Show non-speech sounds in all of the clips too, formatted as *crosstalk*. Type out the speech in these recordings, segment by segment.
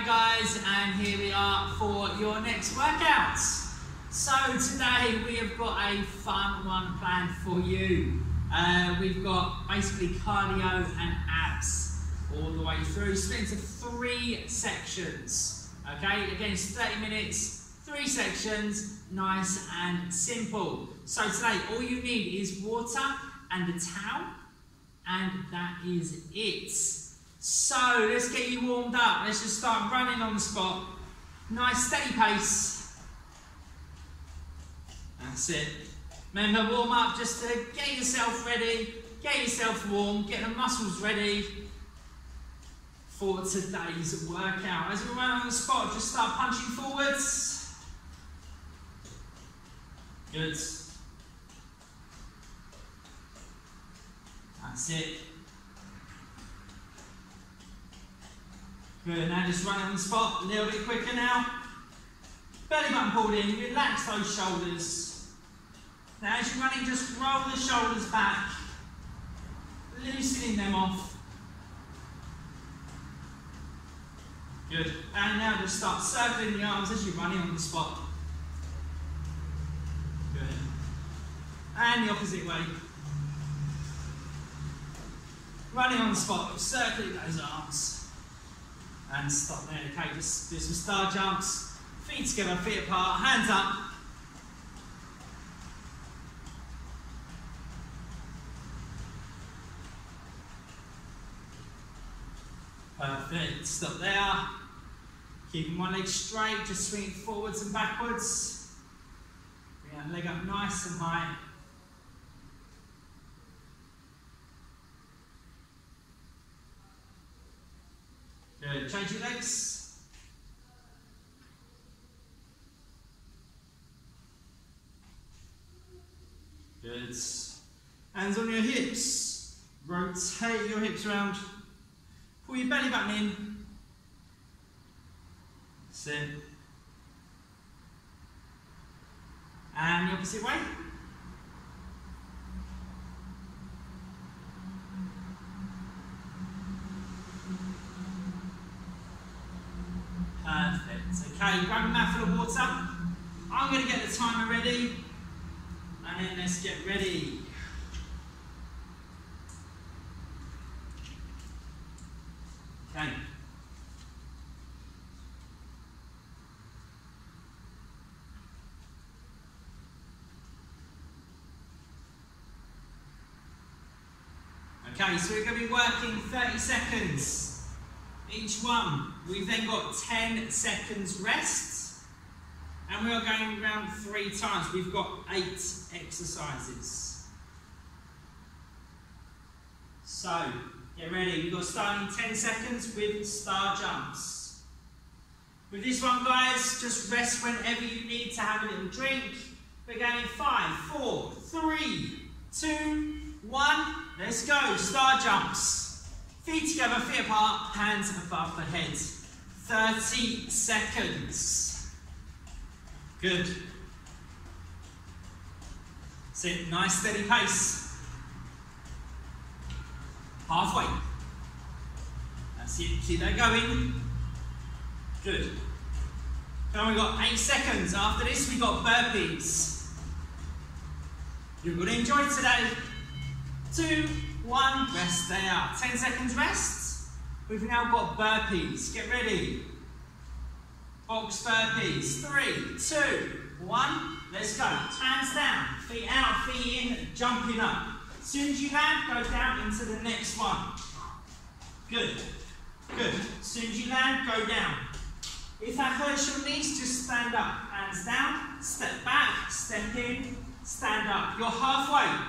Hi guys, and here we are for your next workout. So today we have got a fun one planned for you. Uh, we've got basically cardio and abs all the way through, split into three sections. Okay, again it's 30 minutes, three sections, nice and simple. So today all you need is water and a towel, and that is it. So let's get you warmed up. Let's just start running on the spot. Nice steady pace. That's it. Remember, warm up just to get yourself ready, get yourself warm, get the muscles ready for today's workout. As we run on the spot, just start punching forwards. Good. That's it. Good, now just run on the spot, a little bit quicker now. Belly button pulled in, relax those shoulders. Now as you're running, just roll the shoulders back, loosening them off. Good, and now just start circling the arms as you're running on the spot. Good. And the opposite way. Running on the spot, circling those arms and stop there. Okay, just do some star jumps, feet together, feet apart, hands up. Perfect, stop there. Keeping one leg straight, just swing forwards and backwards. Bring that leg up nice and high. Good. Change your legs. Good. Hands on your hips. Rotate your hips around. Pull your belly button in. Sit. And the opposite way. Perfect. Okay, grab a mouthful of water. I'm going to get the timer ready. And then let's get ready. Okay. Okay, so we're going to be working 30 seconds each one. We've then got 10 seconds rest. And we are going around three times. We've got eight exercises. So, get ready. We've got starting 10 seconds with star jumps. With this one, guys, just rest whenever you need to have a little drink. We're going in five, four, three, two, one. Let's go. Star jumps. Feet together, feet apart, hands above the head. 30 seconds. Good. Sit, nice steady pace. Halfway. That's it, keep that going. Good. Now we've got eight seconds. After this, we've got burpees. You're to enjoy today. Two, one, rest there. 10 seconds rest. We've now got burpees. Get ready. Box burpees. Three, two, one. Let's go. Hands down. Feet out, feet in, jumping up. As soon as you land, go down into the next one. Good. Good. As soon as you land, go down. If that hurts your knees, just stand up. Hands down, step back, step in, stand up. You're halfway.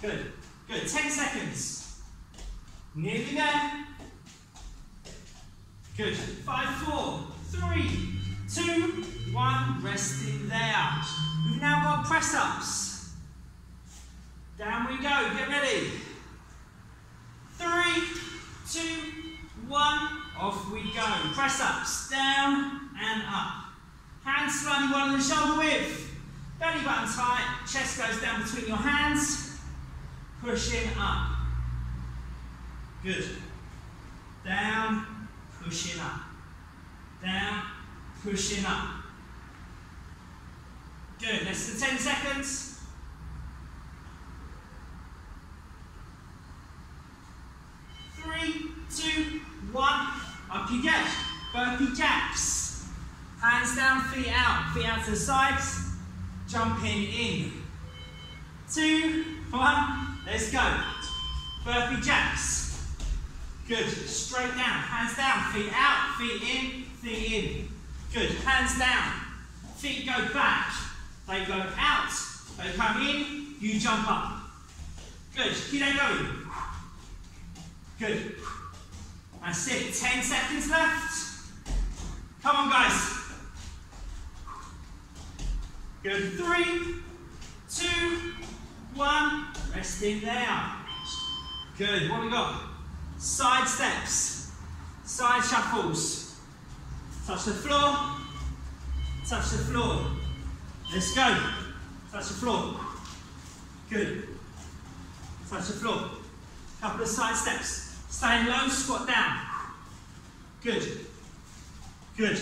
Good. Good, 10 seconds. Nearly there. Good. Five, four, three, two, one. Resting there. We've now got press ups. Down we go. Get ready. Three, two, one. Off we go. Press ups. Down and up. Hands slightly one on the shoulder width. Belly button tight. Chest goes down between your hands pushing up. Good. Down, pushing up. Down, pushing up. Good, less than 10 seconds. Three, two, one, up you get. Burpee jacks. Hands down, feet out, feet out to the sides. Jumping in. Two, one, let's go. Burpee jacks. Good, straight down, hands down, feet out, feet in, feet in. Good, hands down, feet go back, they go out, they come in, you jump up. Good, keep that going. Good. That's it, 10 seconds left. Come on guys. Good, three, two, one, rest in there. Good, what we got? Side steps, side shuffles. Touch the floor, touch the floor. Let's go. Touch the floor. Good. Touch the floor. Couple of side steps. Staying low, squat down. Good. Good.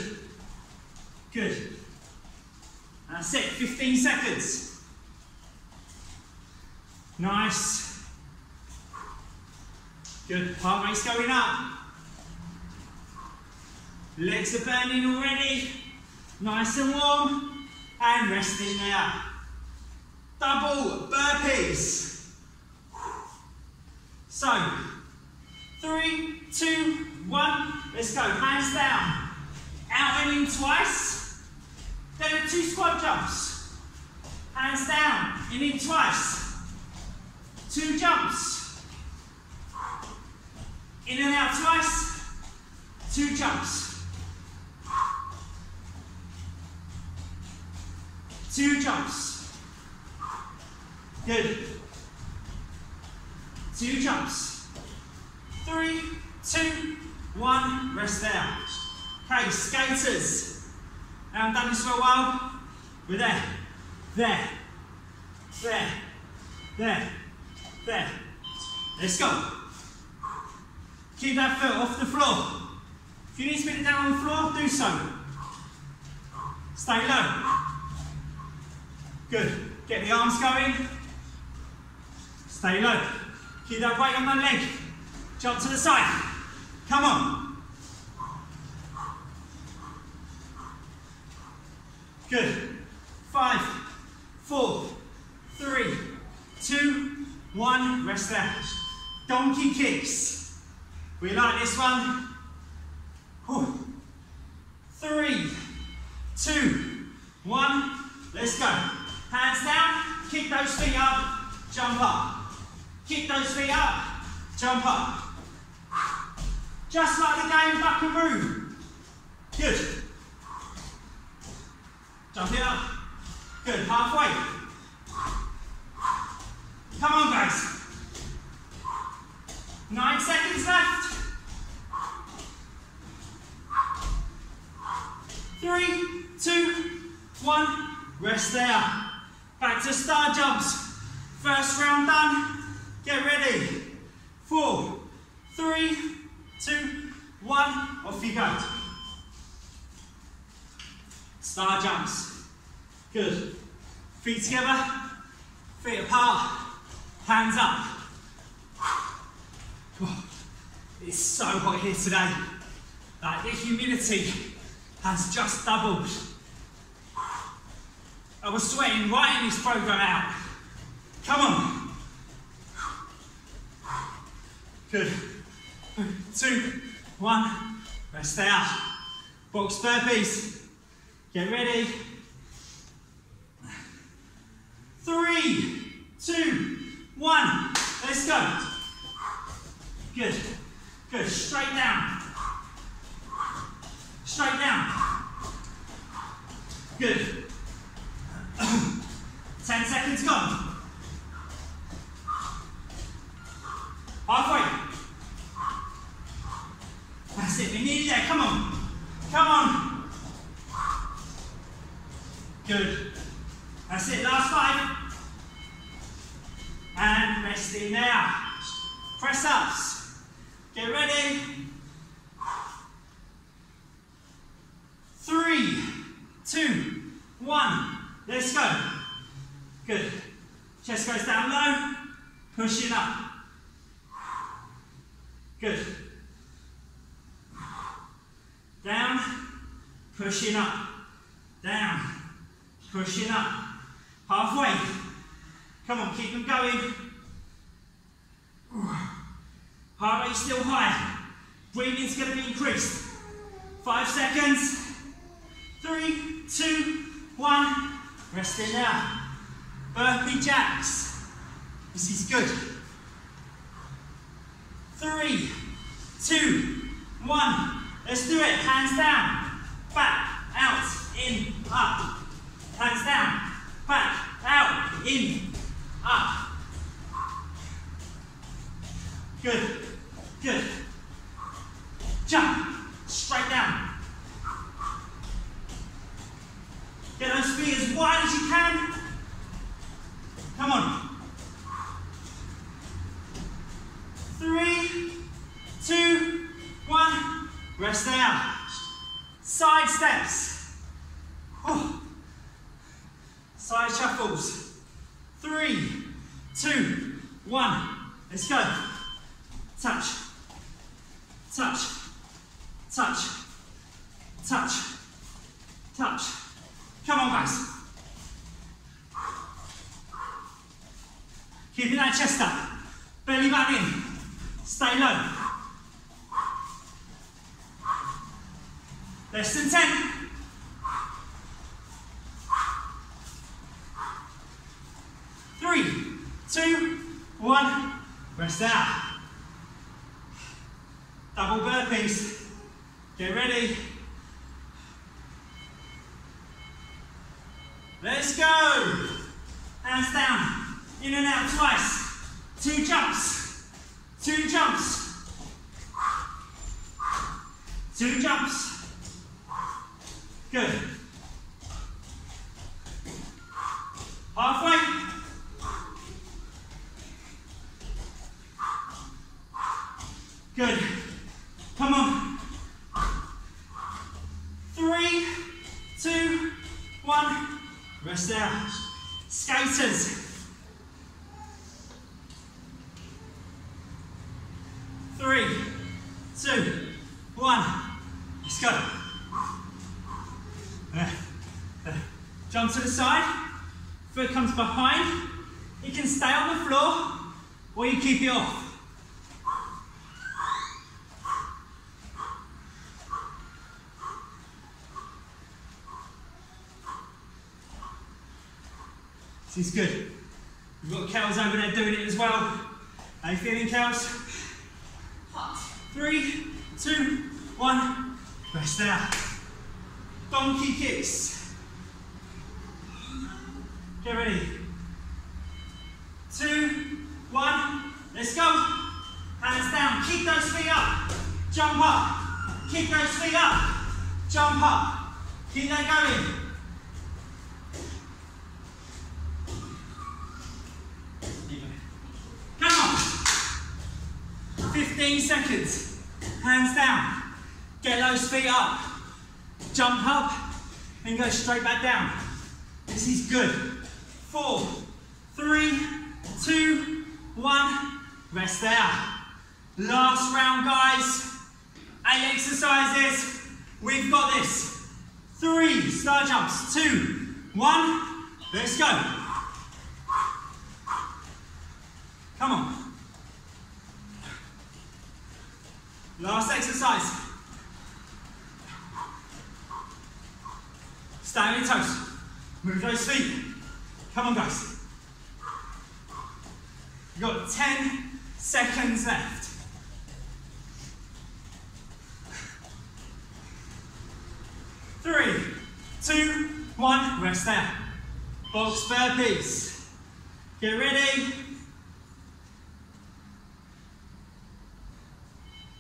Good. That's it, 15 seconds. Nice. Good, heart rate's going up. Legs are burning already. Nice and warm. And resting there. Double burpees. So, three, two, one. Let's go. Hands down. Out and in twice. Then two squat jumps. Hands down. In in twice. Two jumps. In and out twice. Two jumps. Two jumps. Good. Two jumps. Three, two, one. Rest there. Okay, skaters. I haven't done this for a while. We're there. There. There. There. There. Let's go. Keep that foot off the floor. If you need to put it down on the floor, do so. Stay low. Good. Get the arms going. Stay low. Keep that weight on that leg. Jump to the side. Come on. Good. Five, four, three, two, one. Rest there. Donkey kicks. We like this one. Whew. Three, two, one. Let's go. Hands down. Kick those feet up. Jump up. Kick those feet up. Jump up. Just like the game Buckaroo. Good. Jump it up. Good. Halfway. Come on, guys. Nine seconds left. Three, two, one. Rest there. Back to star jumps. First round done. Get ready. Four, three, two, one. Off you go. Star jumps. Good. Feet together. Feet apart. Hands up. It's so hot here today. Like the humidity has just doubled. I was sweating writing this program out. Come on. Good. Two, one. Rest out. Box burpees. Get ready. Three, two, one. Let's go. Good. Good. Straight down. Straight down. Good. *clears throat* 10 seconds gone. Halfway. That's it. We need there. Come on. Come on. Good. That's it. Last five. And rest in there. Press ups. Get ready. Three, two, one. Let's go. Good. Chest goes down low. Pushing up. Good. Down. Pushing up. Down. Pushing up. Halfway. Come on, keep them going. Heart rate still high. Breathing's going to be increased. Five seconds. Three, two, one. Rest in now. Burpee jacks. This is good. Three, two, one. Let's do it. Hands down. Back, out, in, up. Hands down. Back, out, in, up. Good. Good. Jump. Straight down. Get those feet as wide as you can. Come on. Three, two, one. Rest out. Side steps. Oh. Side shuffles. Three, two, one. Let's go. Touch. Touch. Touch. Touch. Touch. Come on, guys. Keeping that chest up. Belly back in. Stay low. Less than 10. Three, two, one. Rest out. Double burpees. Get ready. Let's go. Hands down. In and out twice. Two jumps. Two jumps. Two jumps. Good. Halfway. Good. Come on. Three, two, one. Rest out. Skaters. Three, two, one. Let's go. Uh, uh, jump to the side. Foot comes behind. You can stay on the floor or you keep it off. This is good. We've got Kels over there doing it as well. Are you feeling Kels? Hot. Three, two, one. Rest out. Donkey kicks. Get ready. Two, one. Let's go. Hands down. Keep those feet up. Jump up. Keep those feet up. Jump up. Going. Come on. 15 seconds. Hands down. Get those feet up. Jump up and go straight back down. This is good. Four, three, two, one. Rest out. Last round, guys. Eight exercises. We've got this. Three star jumps. Two, one. Let's go. Come on. Last exercise. Stay on your toes. Move those feet. Come on, guys. You've got 10 seconds left. Three, two, one. Rest there. Box burpees. Get ready.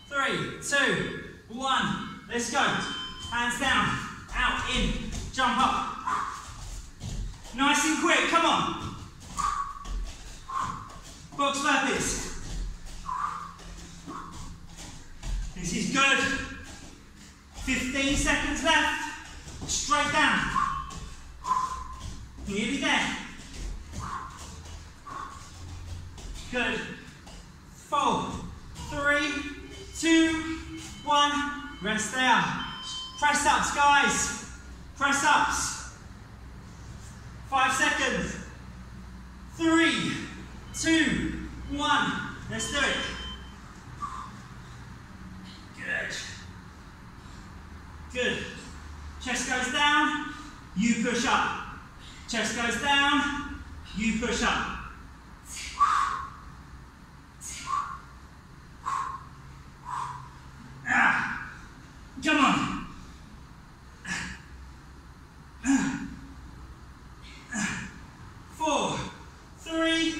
Three, two, one. Let's go. Hands down, out, in, jump up. Nice and quick, come on. Box burpees. This is good. 15 seconds left. Straight down. Nearly there. Good. Four, three, two, one. Rest there. Press ups, guys. Press ups. Five seconds. Three, two, one. Let's do it. Good. Good. Chest goes down, you push up. Chest goes down, you push up. Ah, come on. Four, three,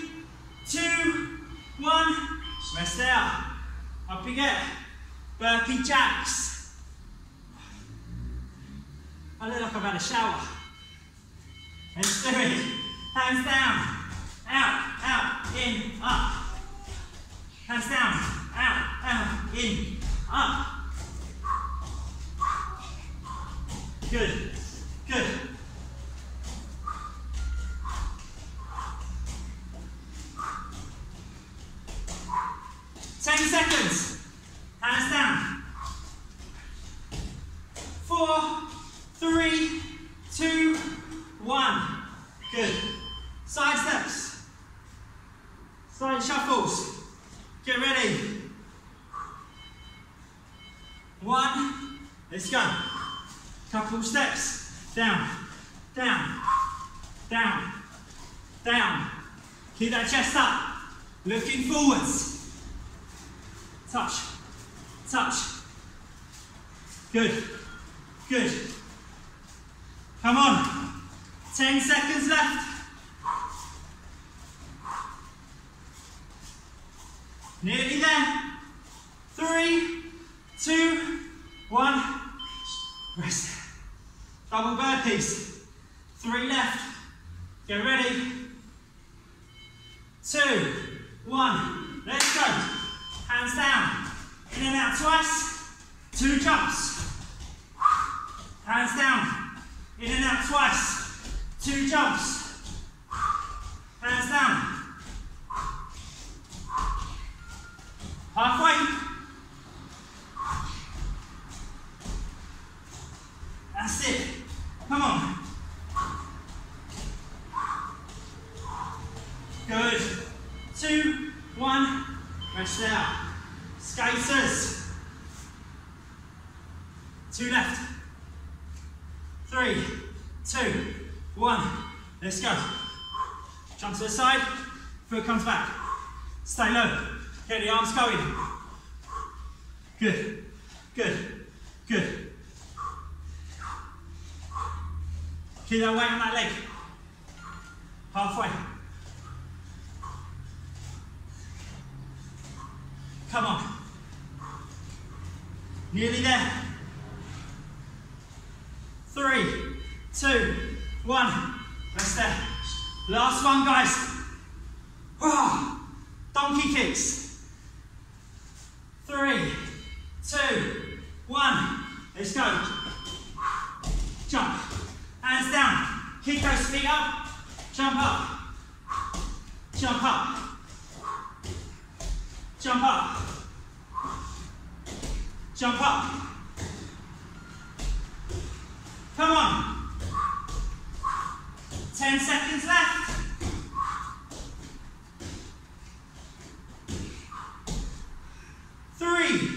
two, one. Rest out. Up you get. Burpee jacks. I look like I've had a shower. Let's do it. Hands down. Out, out, in, up. Hands down. Out, out, in, up. Good. Good. Ten seconds. Hands down. Four, three, two, one. Good. Side steps. Side shuffles. Get ready. One. Let's go. Couple steps. Down. Down. Down. Down. Keep that chest up. Looking forwards. Touch. Touch. Good. Good. Come on. 10 seconds left. Nearly there. Three, two, one. Rest. Double burpees. Three left. Get ready. Two, one. Let's go. Hands down. In and out twice. Two jumps. Hands down. In and out twice. Two jumps. Hands down. Halfway. That's it. Come on. Good. Two, one. Rest out. Skaters. Two left. Two, one. Let's go. Jump to the side. Foot comes back. Stay low. Get the arms going. Good. Good. Good. Keep that weight on that leg. Halfway. Come on. Nearly there. Three, two, one. Rest there. Last one, guys. Oh, donkey kicks. Three, two, one. Let's go. Jump. Hands down. Kick those feet up. Jump up. Jump up. Jump up. Jump up. Come on. 10 seconds left. Three,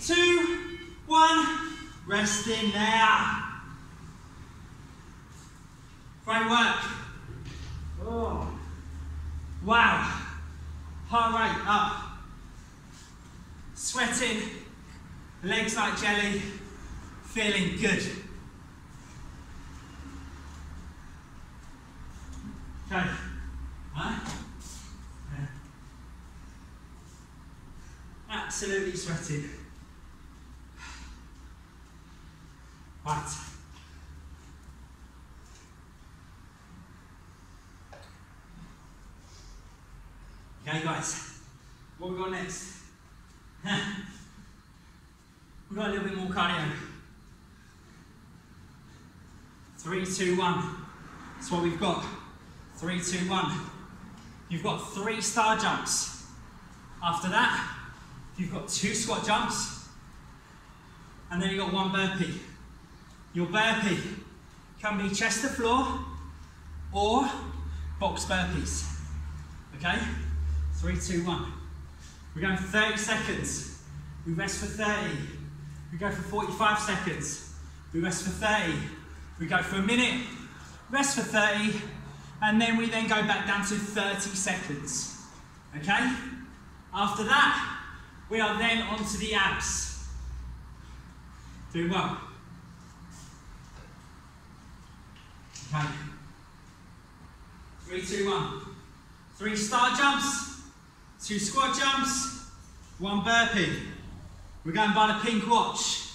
two, one. Rest in there. Great work. Oh. Wow. Heart rate up. Sweating. Legs like jelly. Feeling good. Huh? Yeah. Absolutely sweating. Right. Okay, guys. What we got next? We've got a little bit more cardio. Three, two, one. That's what we've got. Three, two, one. You've got three star jumps. After that, you've got two squat jumps, and then you've got one burpee. Your burpee can be chest to floor or box burpees. Okay? Three, two, one. We're going for 30 seconds. We rest for 30. We go for 45 seconds. We rest for 30. We go for a minute. Rest for 30. And then we then go back down to 30 seconds. Okay? After that, we are then onto the abs. Doing well. Okay. Three, two, one. Three star jumps, two squat jumps, one burpee. We're going by the pink watch.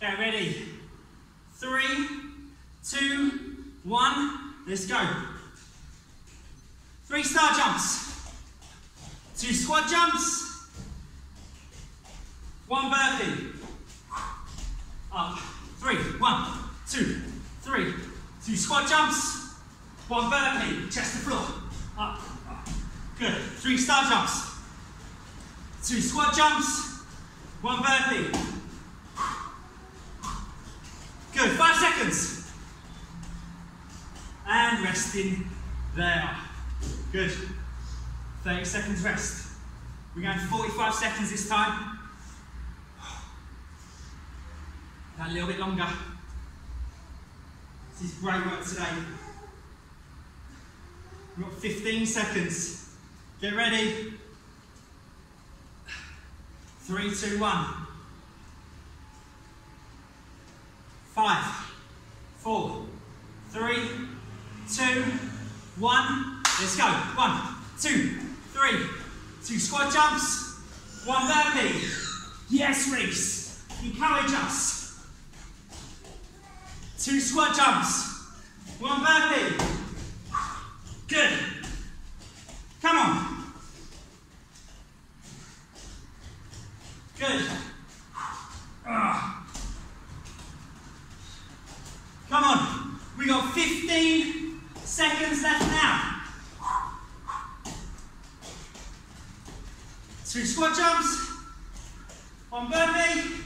Get ready. Three, two, one. Let's go. Three star jumps, two squat jumps, one burpee. Up. Three, one, two, three. Two squat jumps, one burpee, chest to floor. Up. Good. Three star jumps. Two squat jumps, one burpee. Good. Five seconds. And resting there. Good. 30 seconds rest. We're going 45 seconds this time. a little bit longer. This is great work today. We've got 15 seconds. Get ready. Three, two, one. Five, four, three, two, one. Let's go. One, two, three. Two squat jumps. One burpee. Yes, Reese. Encourage us. Two squat jumps. One burpee. Good. Come on. Good. Ah. Come on. We got 15 seconds left now. Two squat jumps. One burpee.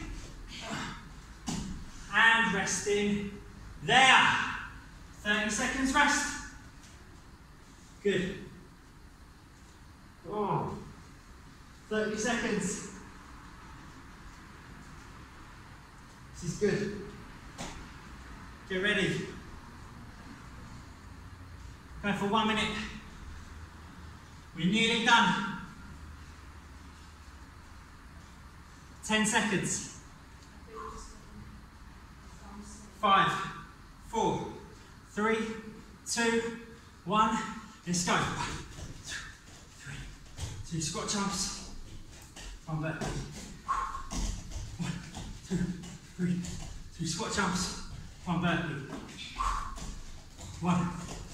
And resting there. 30 seconds rest. Good. Oh. 30 seconds. This is good. Get ready. Go for one minute. We're nearly done. 10 seconds. Five, four, three, two, one. Let's go. One, two, three. Two squat jumps. One burpee. One, two, three. Two squat jumps. One burpee. One,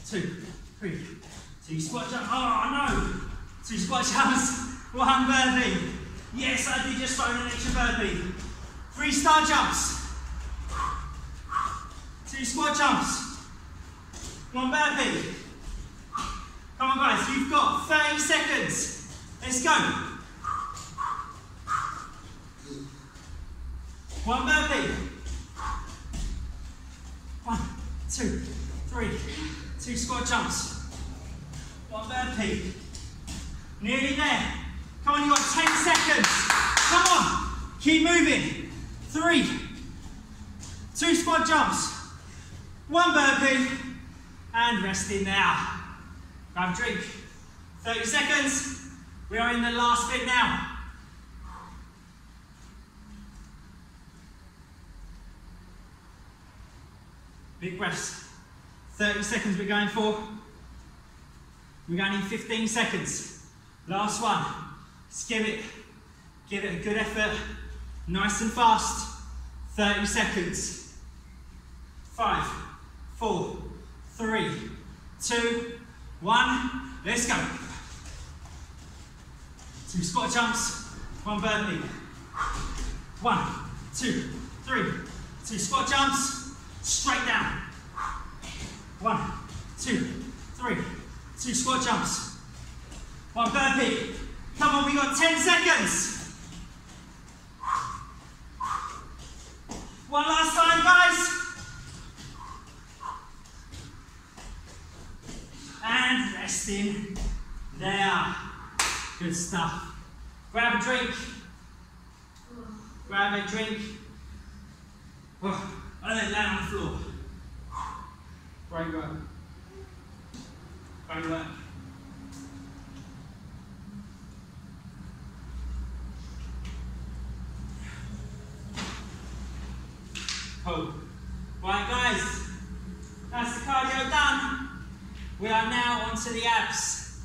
two, three. Two squat jumps. Oh no! Two squat jumps. One burpee. Yes, I did just throw an extra burpee. Three star jumps. Two squat jumps. One burpee. Come on guys, you've got 30 seconds. Let's go. One burpee. One, two, three. Two squat jumps. One burpee. Nearly there. Come on, you've got 10 seconds. Come on. Keep moving. Three. Two squat jumps. One burpee. And resting now. Grab a drink. 30 seconds. We are in the last bit now. Big breaths. 30 seconds we're going for. We're going in 15 seconds. Last one. Just give it, give it a good effort. Nice and fast. 30 seconds. Five, four, three, two, one. Let's go. Two squat jumps, one burpee. One, two, three. Two squat jumps, straight down. One, two, three, two squat jumps. One burpee. Come on, we got 10 seconds. One last time, guys. And resting. There. Good stuff. Grab a drink. Grab a drink. Oh, and then land on the floor. Great work. Great work. Cool. Right guys, that's the cardio done. We are now onto the abs.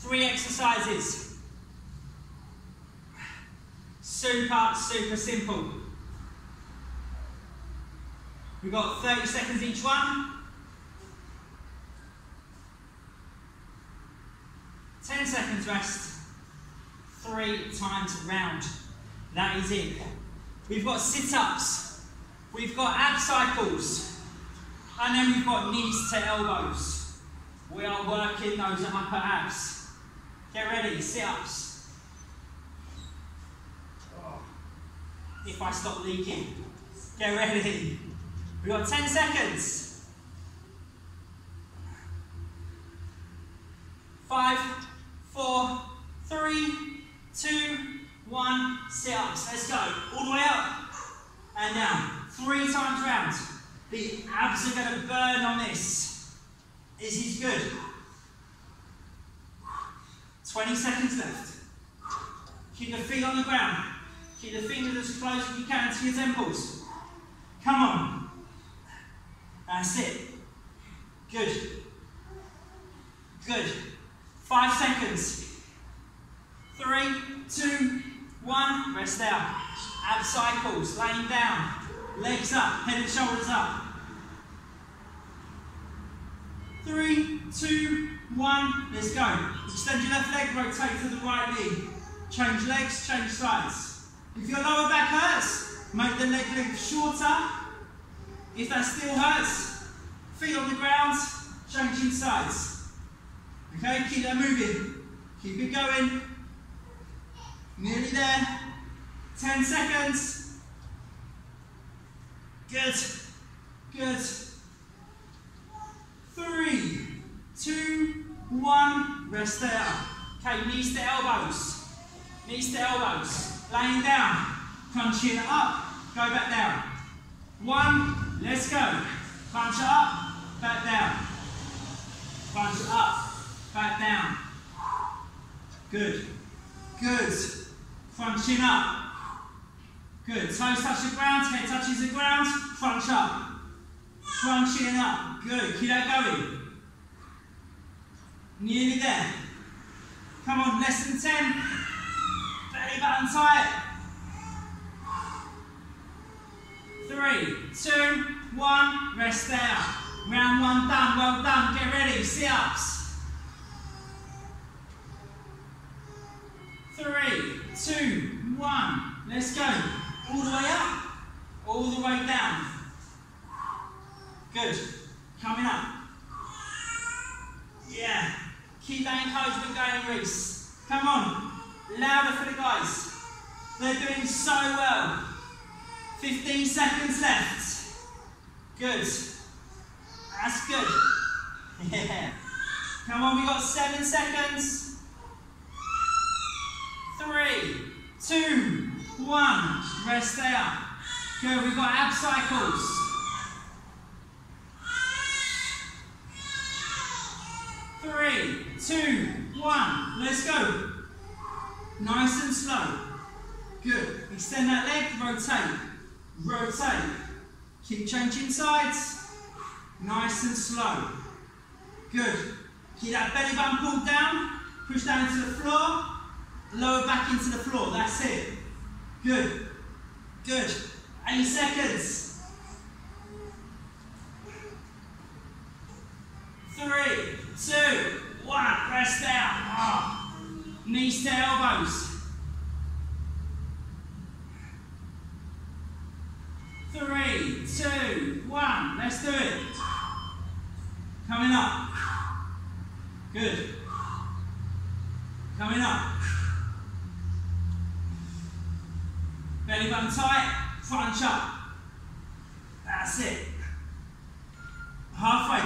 Three exercises. Super, super simple. We've got 30 seconds each one. 10 seconds rest, three times round. That is it. We've got sit-ups, we've got ab cycles, and then we've got knees to elbows. We are working those upper abs. Get ready, sit-ups. If I stop leaking, get ready. We've got 10 seconds. Five, four, three, two, one. Sit ups. Let's go. All the way up and down. Three times round. The abs are going to burn on this. This is good. 20 seconds left. Keep the feet on the ground. Keep the fingers as close as you can to your temples. Come on. That's it. Good. Good. Five seconds. Three, two, one. Rest out. Ab cycles. Laying down. Legs up. Head and shoulders up. Three, two, one. Let's go. Extend your left leg. Rotate to the right knee. Change legs. Change sides. If your lower back hurts, make the leg length shorter. If that still hurts, feet on the ground. Changing sides. Okay, keep that moving. Keep it going. Nearly there. 10 seconds. Good. Good. Three, two, one. Rest there. Okay, knees to elbows. Knees to elbows. Laying down. Crunching up. Go back down. One. Let's go. Crunch up. Back down. Crunch up. Back down. Good. Good. Crunching up. Good. Toes touch the ground, head touches the ground. Crunch up. Crunch Crunching up. Good. Keep that going. Nearly there. Come on, less than 10. Belly button tight. Three, two, one. Rest there. Round one done. Well done. Get ready. Sit ups. Three, two, one. Let's go. All the way up, all the way down. Good. Coming up. Yeah. Keep that encouragement going, Reese. Come on. Louder for the guys. They're doing so well. 15 seconds left. Good. That's good. *laughs* Yeah. Come on, we got seven seconds three, two, one. Rest there. Good, we've got ab cycles. Three, two, one. Let's go. Nice and slow. Good. Extend that leg, rotate. Rotate. Keep changing sides. Nice and slow. Good. Keep that belly button pulled down. Push down to the floor. Lower back into the floor. That's it. Good. Good. Eight seconds. Three, two, one. Press down. Oh. Ah. Knees to elbows. Three, two, one. Let's do it. Coming up. Good. Coming up. Belly button tight, crunch up. That's it. Halfway.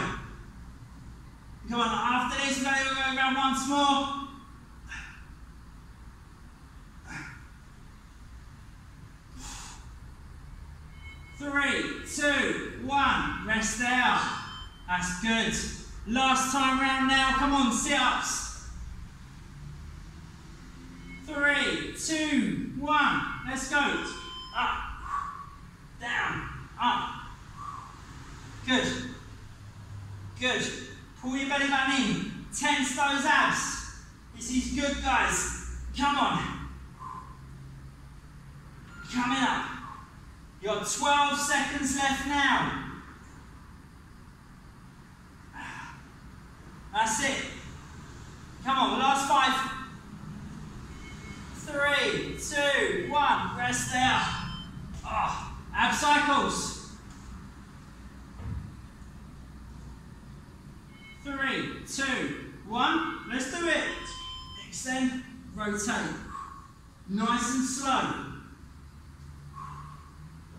Come on, after this, we're going around once more. Three, two, one. Rest there. That's good. Last time round now. Come on, sit-ups. Three, two, one. Let's go. Up, down, up. Good. Good. Pull your belly button in. Tense those abs. This is good, guys. Come on. Coming up. You've got 12 seconds left now. That's it. Come on, last five. Three, two, one. Rest there. Oh, ah, ab cycles. Three, two, one. Let's do it. Extend, rotate. Nice and slow.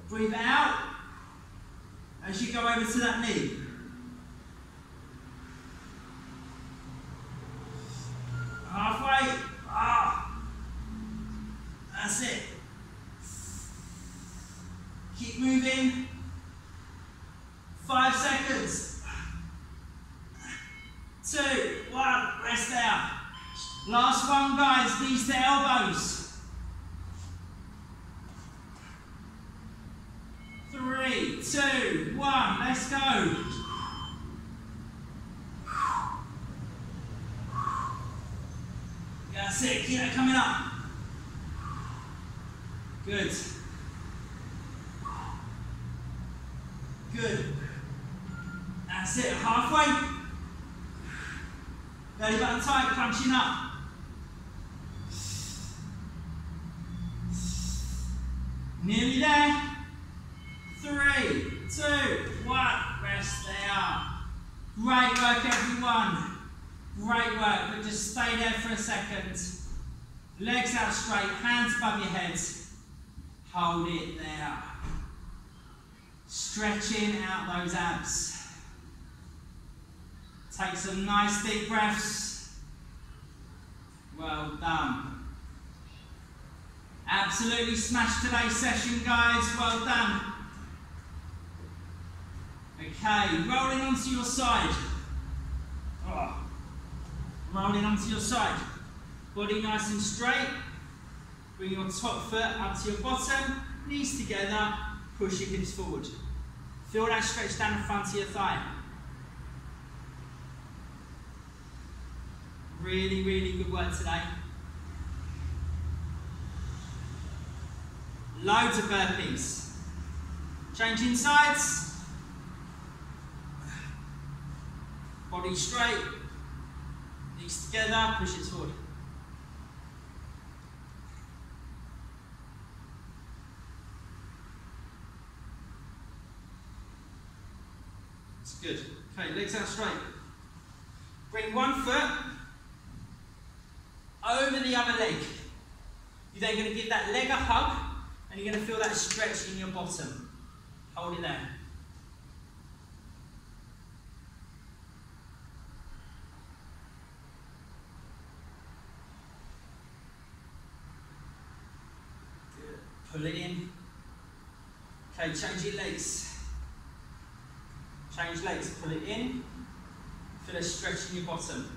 Breathe out as you go over to that knee. Halfway. That's it. Keep moving. Five seconds. Two, one, rest out. Last one, guys, knees to elbows. Three, two, one, let's go. That's it, keep it coming up. Good. Good. That's it, halfway. Belly button tight, crunching up. Nearly there. Three, two, one. Rest there. Great work, everyone. Great work, but just stay there for a second. Legs out straight, hands above your head. Hold it there. Stretching out those abs. Take some nice deep breaths. Well done. Absolutely smashed today's session, guys. Well done. Okay, rolling onto your side. Oh. Rolling onto your side. Body nice and straight. Bring your top foot up to your bottom. Knees together. Push your hips forward. Feel that stretch down the front of your thigh. Really, really good work today. Loads of burpees. Changing sides. Body straight. Knees together, push it forward. It's good. Okay, legs out straight. Bring one foot over the other leg. You're then going to give that leg a hug and you're going to feel that stretch in your bottom. Hold it there. Good. Pull it in. Okay, change your legs. Change legs, pull it in. Feel a stretch in your bottom.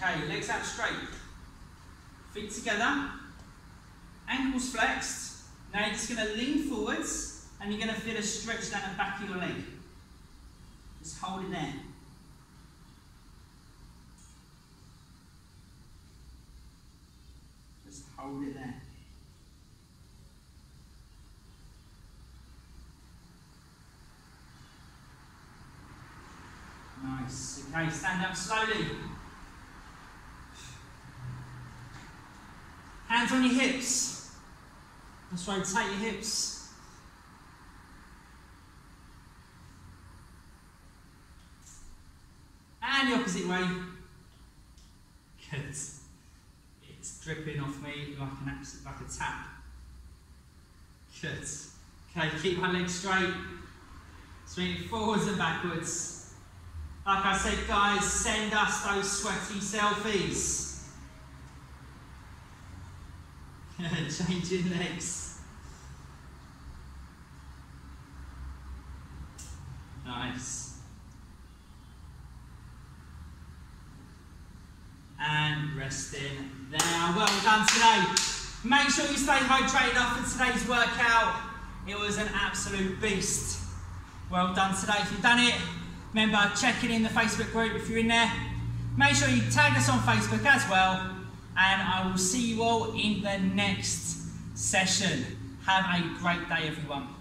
Okay, legs out straight. Feet together. Ankles flexed. Now you're just going to lean forwards and you're going to feel a stretch down the back of your leg. Just hold it there. Just hold it there. Nice. Okay, stand up slowly. Hands on your hips. Let's rotate your hips. And the opposite way. Good. It's dripping off me like an absolute, like a tap. Good. Okay, keep my legs straight. Swing forwards and backwards. Like I said, guys, send us those sweaty selfies. *laughs* Change your legs. Nice. And resting there. Well done today. Make sure you stay hydrated after today's workout. It was an absolute beast. Well done today. If you've done it, remember checking in the Facebook group if you're in there. Make sure you tag us on Facebook as well and I will see you all in the next session. Have a great day, everyone.